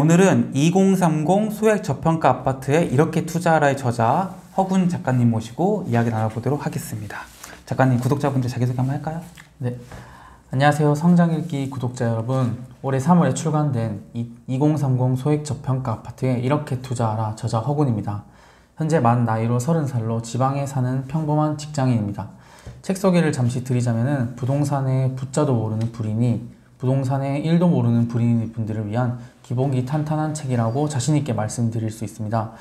오늘은 2030 소액 저평가 아파트에 이렇게 투자하라의 저자 허군 작가님 모시고 이야기 나눠보도록 하겠습니다. 작가님 구독자분들 자기소개 한번 할까요? 네. 안녕하세요. 성장일기 구독자 여러분. 올해 3월에 출간된 2030 소액 저평가 아파트에 이렇게 투자하라 저자 허군입니다. 현재 만 나이로 30살로 지방에 사는 평범한 직장인입니다. 책 소개를 잠시 드리자면은 부동산에 붙자도 모르는 불인이 부동산에 1도 모르는 불인 분들을 위한 기본기 탄탄한 책이라고 자신있게 말씀드릴 수 있습니다.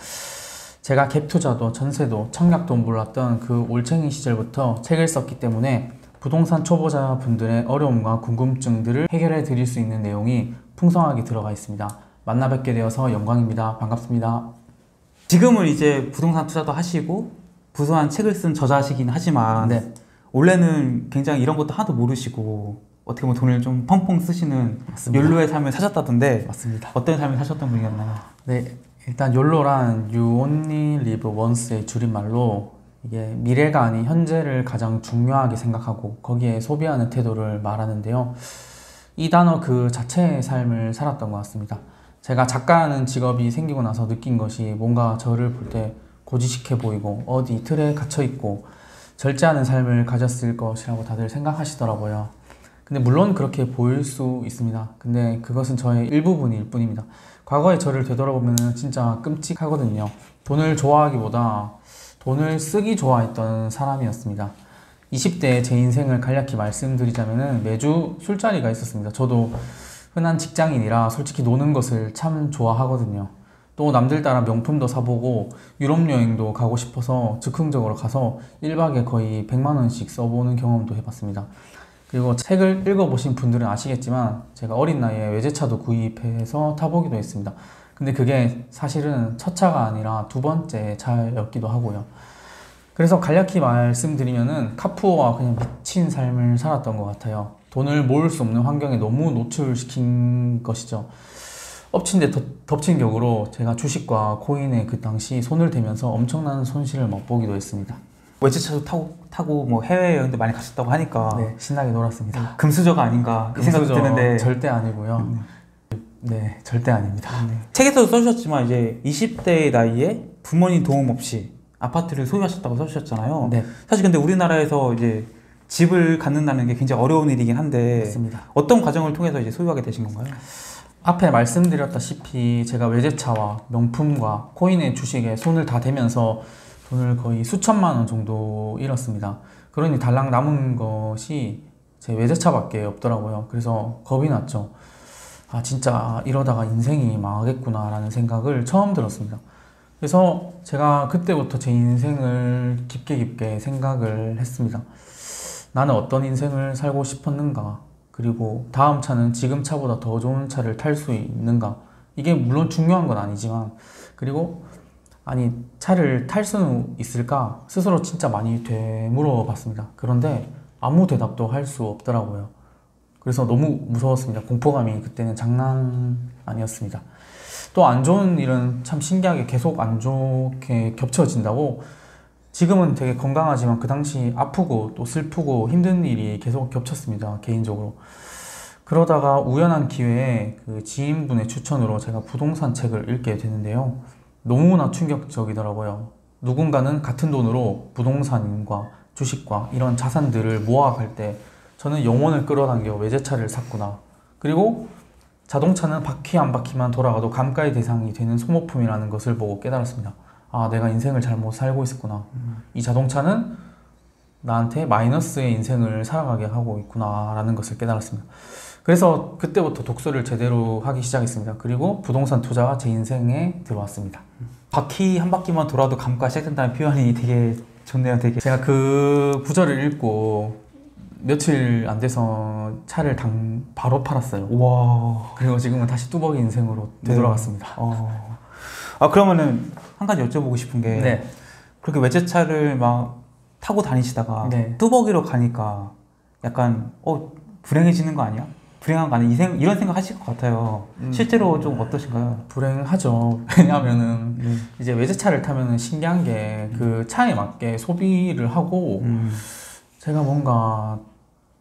제가 갭 투자도 전세도 청약도 몰랐던 그 올챙이 시절부터 책을 썼기 때문에 부동산 초보자 분들의 어려움과 궁금증들을 해결해 드릴 수 있는 내용이 풍성하게 들어가 있습니다. 만나 뵙게 되어서 영광입니다. 반갑습니다. 지금은 이제 부동산 투자도 하시고 부수한 책을 쓴 저자시긴 하지만 네. 원래는 굉장히 이런 것도 하나도 모르시고 어떻게 보면 돈을 좀 펑펑 쓰시는 맞습니다. 욜로의 삶을 사셨다던데 맞습니다. 어떤 삶을 사셨던 분이었나요? 네, 일단 욜로란 You Only Live Once의 줄임말로 이게 미래가 아닌 현재를 가장 중요하게 생각하고 거기에 소비하는 태도를 말하는데요. 이 단어 그 자체의 삶을 살았던 것 같습니다. 제가 작가라는 직업이 생기고 나서 느낀 것이 뭔가 저를 볼 때 고지식해 보이고 어디 틀에 갇혀 있고 절제하는 삶을 가졌을 것이라고 다들 생각하시더라고요. 근데 물론 그렇게 보일 수 있습니다. 근데 그것은 저의 일부분일 뿐입니다. 과거의 저를 되돌아보면 진짜 끔찍하거든요. 돈을 좋아하기보다 돈을 쓰기 좋아했던 사람이었습니다. 20대의 제 인생을 간략히 말씀드리자면 매주 술자리가 있었습니다. 저도 흔한 직장인이라 솔직히 노는 것을 참 좋아하거든요. 또 남들 따라 명품도 사보고 유럽 여행도 가고 싶어서 즉흥적으로 가서 1박에 거의 100만 원씩 써보는 경험도 해봤습니다. 그리고 책을 읽어보신 분들은 아시겠지만 제가 어린 나이에 외제차도 구입해서 타보기도 했습니다. 근데 그게 사실은 첫 차가 아니라 두 번째 차였기도 하고요. 그래서 간략히 말씀드리면은 카푸어와 그냥 미친 삶을 살았던 것 같아요. 돈을 모을 수 없는 환경에 너무 노출시킨 것이죠. 엎친 데 덮- 덮친 격으로 제가 주식과 코인에 그 당시 손을 대면서 엄청난 손실을 맛보기도 했습니다. 외제차도 타고 타고 뭐 해외 여행도 많이 가셨다고 하니까 네, 신나게 놀았습니다. 금수저가 아닌가 이 생각도 드는데 절대 아니고요. 네, 절대 아닙니다. 책에서도 써주셨지만 이제 20대의 나이에 부모님 도움 없이 아파트를 소유하셨다고 써주셨잖아요. 네, 사실 근데 우리나라에서 이제 집을 갖는다는 게 굉장히 어려운 일이긴 한데 맞습니다. 어떤 과정을 통해서 이제 소유하게 되신 건가요? 앞에 말씀드렸다시피 제가 외제차와 명품과 코인의 주식에 손을 다 대면서 돈을 거의 수천만 원 정도 잃었습니다. 그러니 달랑 남은 것이 제 외제차밖에 없더라고요. 그래서 겁이 났죠. 아, 진짜 이러다가 인생이 망하겠구나라는 생각을 처음 들었습니다. 그래서 제가 그때부터 제 인생을 깊게 깊게 생각을 했습니다. 나는 어떤 인생을 살고 싶었는가? 그리고 다음 차는 지금 차보다 더 좋은 차를 탈 수 있는가? 이게 물론 중요한 건 아니지만, 그리고 아니, 차를 탈 수는 있을까? 스스로 진짜 많이 되물어 봤습니다. 그런데 아무 대답도 할 수 없더라고요. 그래서 너무 무서웠습니다. 공포감이 그때는 장난 아니었습니다. 또 안 좋은 일은 참 신기하게 계속 안 좋게 겹쳐진다고 지금은 되게 건강하지만 그 당시 아프고 또 슬프고 힘든 일이 계속 겹쳤습니다. 개인적으로. 그러다가 우연한 기회에 그 지인분의 추천으로 제가 부동산 책을 읽게 되는데요. 너무나 충격적이더라고요. 누군가는 같은 돈으로 부동산과 주식과 이런 자산들을 모아갈 때 저는 영혼을 끌어당겨 외제차를 샀구나. 그리고 자동차는 바퀴 한 바퀴만 돌아가도 감가의 대상이 되는 소모품이라는 것을 보고 깨달았습니다. 아, 내가 인생을 잘못 살고 있었구나. 이 자동차는 나한테 마이너스의 인생을 살아가게 하고 있구나라는 것을 깨달았습니다. 그래서 그때부터 독서를 제대로 하기 시작했습니다. 그리고 부동산 투자가 제 인생에 들어왔습니다. 바퀴 한 바퀴만 돌아도 감가 시작된다는 표현이 되게 좋네요. 되게 제가 그 구절을 읽고 며칠 안 돼서 차를 당 바로 팔았어요. 와. 그리고 지금은 다시 뚜벅이 인생으로 네. 되돌아갔습니다. 어. 아 그러면은 한 가지 여쭤보고 싶은 게 네. 그렇게 외제차를 막 타고 다니시다가 네. 뚜벅이로 가니까 약간 어 불행해지는 거 아니야? 불행한 거 아니야? 이 생, 이런 생각 하실 것 같아요. 음. 실제로 좀 어떠신가요? 불행하죠. 왜냐하면은 네. 이제 외제차를 타면은 신기한 게 그 차에 맞게 소비를 하고 음. 제가 뭔가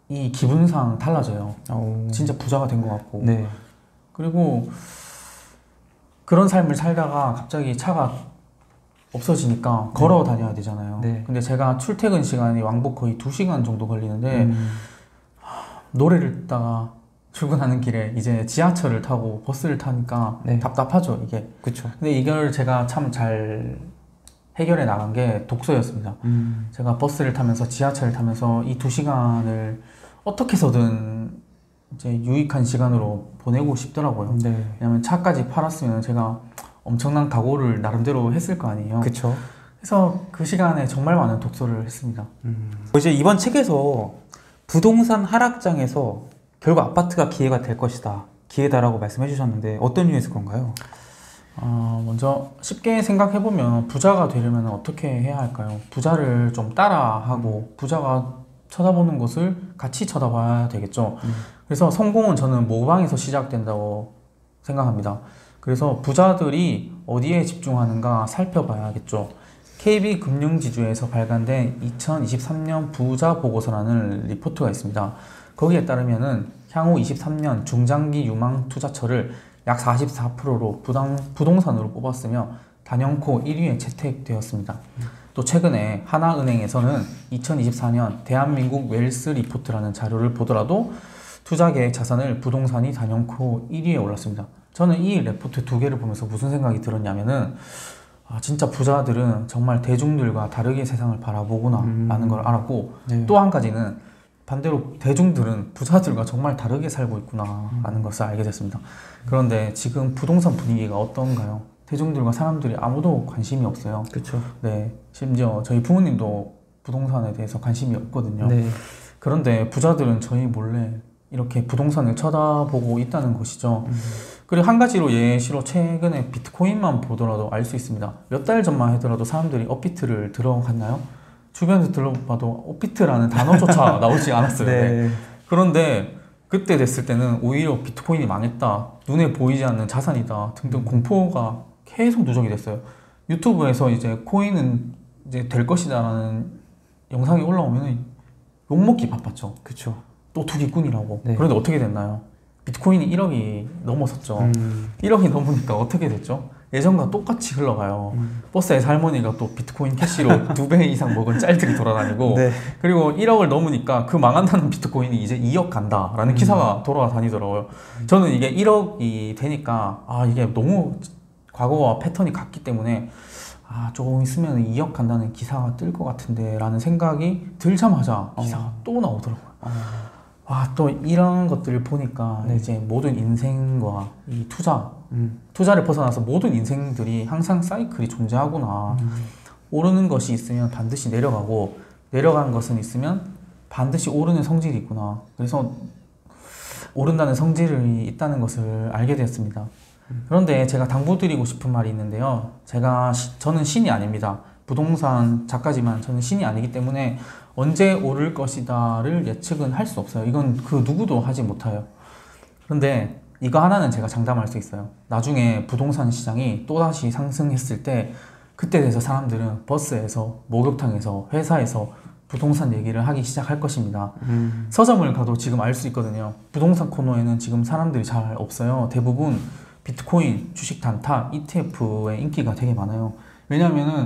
이 기분상 달라져요. 어. 진짜 부자가 된 것 같고. 네. 그리고 그런 삶을 살다가 갑자기 차가 없어지니까 걸어 다녀야 되잖아요. 네. 근데 제가 출퇴근 시간이 왕복 거의 2시간 정도 걸리는데 음. 노래를 듣다가 출근하는 길에 이제 지하철을 타고 버스를 타니까 네. 답답하죠, 이게. 그쵸. 근데 이걸 제가 참 잘 해결해 나간 게 독서였습니다. 음. 제가 버스를 타면서 지하철을 타면서 이 두 시간을 어떻게 해서든 이제 유익한 시간으로 보내고 싶더라고요. 네. 왜냐면 차까지 팔았으면 제가 엄청난 각오를 나름대로 했을 거 아니에요. 그쵸. 그래서 그 시간에 정말 많은 독서를 했습니다. 음. 이제 이번 책에서 부동산 하락장에서 결국 아파트가 기회가 될 것이다. 기회다라고 말씀해 주셨는데 어떤 이유에서 그런가요? 어, 먼저 쉽게 생각해 보면 부자가 되려면 어떻게 해야 할까요? 부자를 좀 따라하고 부자가 쳐다보는 것을 같이 쳐다봐야 되겠죠. 음. 그래서 성공은 저는 모방에서 시작된다고 생각합니다. 그래서 부자들이 어디에 집중하는가 살펴봐야겠죠. KB 금융지주에서 발간된 2023년 부자 보고서라는 리포트가 있습니다. 거기에 따르면은 향후 23년 중장기 유망 투자처를 약 44%로 부당, 부동산으로 뽑았으며 단연코 1위에 채택되었습니다. 또 최근에 하나은행에서는 2024년 대한민국 wealth report라는 자료를 보더라도 투자 계획 자산을 부동산이 단연코 1위에 올랐습니다. 저는 이 레포트 두 개를 보면서 무슨 생각이 들었냐면은 아, 진짜 부자들은 정말 대중들과 다르게 세상을 바라보구나 라는 걸 알았고 네. 또한 가지는 반대로 대중들은 부자들과 정말 다르게 살고 있구나 라는 것을 알게 됐습니다. 그런데 지금 부동산 분위기가 어떤가요? 대중들과 사람들이 아무도 관심이 없어요. 그렇죠. 네, 심지어 저희 부모님도 부동산에 대해서 관심이 없거든요. 네. 그런데 부자들은 저희 몰래 이렇게 부동산을 쳐다보고 있다는 것이죠. 음. 그리고 한 가지로 예시로 최근에 비트코인만 보더라도 알 수 있습니다. 몇 달 전만 하더라도 사람들이 업비트를 들어갔나요? 주변에서 들어봐도 업비트라는 단어조차 나오지 않았어요. 네. 네. 그런데 그때 됐을 때는 오히려 비트코인이 망했다, 눈에 보이지 않는 자산이다 등등 공포가 계속 누적이 됐어요. 유튜브에서 이제 코인은 이제 될 것이다라는 영상이 올라오면 욕먹기 바빴죠. 그렇죠. 또 투기꾼이라고. 네. 그런데 어떻게 됐나요? 비트코인이 1억이 넘어섰죠. 음. 1억이 넘으니까 어떻게 됐죠? 예전과 똑같이 흘러가요. 음. 버스에서 할머니가 또 비트코인 캐시로 두 배 이상 먹은 짤들이 돌아다니고 네. 그리고 1억을 넘으니까 그 망한다는 비트코인이 이제 2억 간다라는 음. 기사가 돌아다니더라고요. 저는 이게 1억이 되니까 아 이게 너무 과거와 패턴이 같기 때문에 아 조금 있으면 2억 간다는 기사가 뜰 것 같은데 라는 생각이 들자마자 기사가 어. 또 나오더라고요. 어. 와또 이런 것들을 보니까 네. 이제 모든 인생과 이 투자 음. 투자를 벗어나서 모든 인생들이 항상 사이클이 존재하구나. 음. 오르는 것이 있으면 반드시 내려가고 내려가는 것은 있으면 반드시 오르는 성질이 있구나. 그래서 오른다는 성질이 있다는 것을 알게 되었습니다. 그런데 제가 당부드리고 싶은 말이 있는데요. 제가 시- 저는 신이 아닙니다. 부동산 작가지만 저는 신이 아니기 때문에 언제 오를 것이다를 예측은 할 수 없어요. 이건 그 누구도 하지 못해요. 그런데 이거 하나는 제가 장담할 수 있어요. 나중에 부동산 시장이 또다시 상승했을 때 그때 돼서 사람들은 버스에서 목욕탕에서 회사에서 부동산 얘기를 하기 시작할 것입니다. 음. 서점을 가도 지금 알 수 있거든요. 부동산 코너에는 지금 사람들이 잘 없어요. 대부분 비트코인, 주식 단타, ETF의 인기가 되게 많아요. 왜냐면은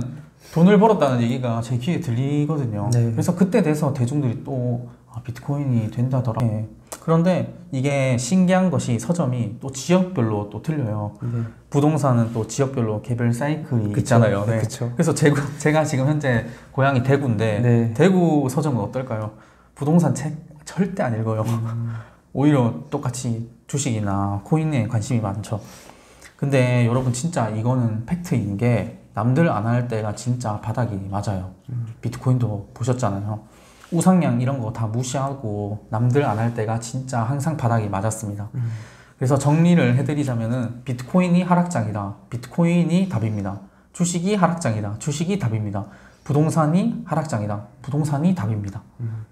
돈을 벌었다는 얘기가 제 귀에 들리거든요. 네. 그래서 그때 돼서 대중들이 또 아, 비트코인이 된다더라. 네. 그런데 이게 신기한 것이 서점이 또 지역별로 또 틀려요. 네. 부동산은 또 지역별로 개별 사이클이 그쵸. 있잖아요. 네, 네. 그쵸. 그래서 제가, 제가 지금 현재 고향이 대구인데 네. 대구 서점은 어떨까요? 부동산 책 절대 안 읽어요. 음. 오히려 똑같이 주식이나 코인에 관심이 많죠. 근데 여러분 진짜 이거는 팩트인 게 남들 안 할 때가 진짜 바닥이 맞아요. 비트코인도 보셨잖아요. 우상향 이런 거 다 무시하고 남들 안 할 때가 진짜 항상 바닥이 맞았습니다. 음. 그래서 정리를 해드리자면은 비트코인이 하락장이다. 비트코인이 답입니다. 주식이 하락장이다. 주식이 답입니다. 부동산이 하락장이다. 부동산이 답입니다. 음.